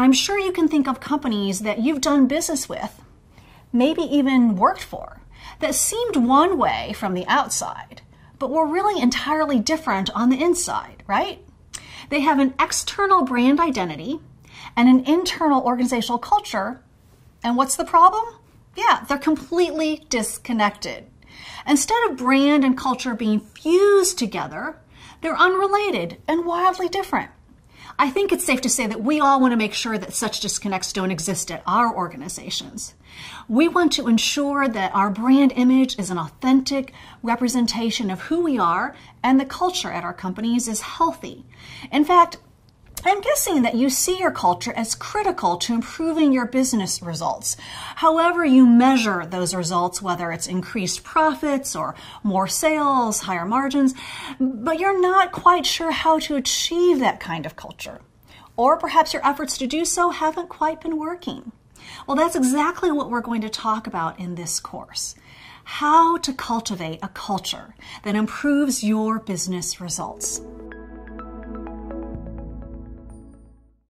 I'm sure you can think of companies that you've done business with, maybe even worked for, that seemed one way from the outside, but were really entirely different on the inside, right? They have an external brand identity and an internal organizational culture. And what's the problem? Yeah, they're completely disconnected. Instead of brand and culture being fused together, they're unrelated and wildly different. I think it's safe to say that we all want to make sure that such disconnects don't exist at our organizations. We want to ensure that our brand image is an authentic representation of who we are and the culture at our companies is healthy. In fact, I'm guessing that you see your culture as critical to improving your business results. However, you measure those results, whether it's increased profits or more sales, higher margins, but you're not quite sure how to achieve that kind of culture. Or perhaps your efforts to do so haven't quite been working. Well, that's exactly what we're going to talk about in this course. How to cultivate a culture that improves your business results.